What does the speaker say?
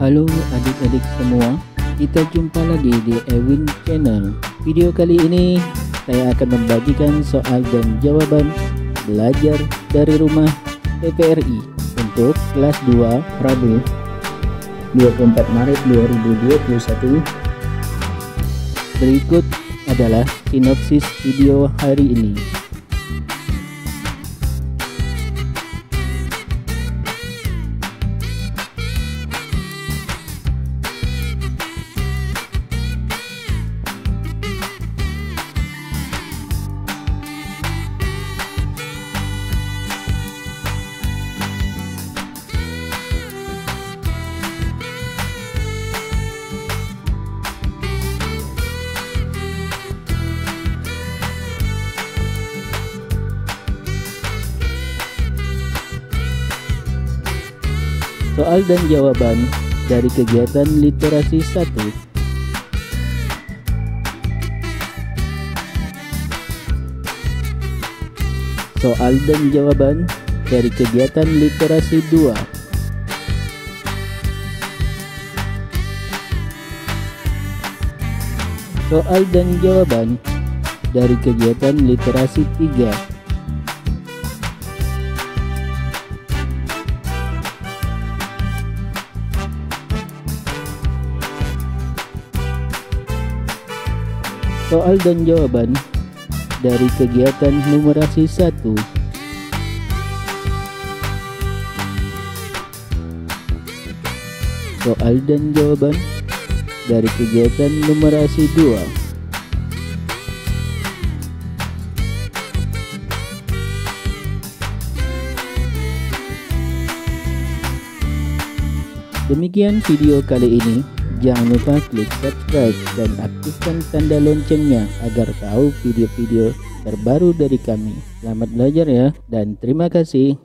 Halo adik-adik semua, kita jumpa lagi di Ewin Channel. Video kali ini saya akan membagikan soal dan jawaban belajar dari rumah TPRI untuk kelas 2 Rabu 24 Maret 2021. Berikut adalah sinopsis video hari ini. Soal dan jawaban dari kegiatan literasi 1 Soal dan jawaban dari kegiatan literasi 2 Soal dan jawaban dari kegiatan literasi 3 Soal dan jawaban dari kegiatan numerasi 1 Soal dan jawaban dari kegiatan numerasi 2 Demikian video kali ini. Jangan lupa klik subscribe dan aktifkan tanda loncengnya agar tahu video-video terbaru dari kami. Selamat belajar ya dan terima kasih.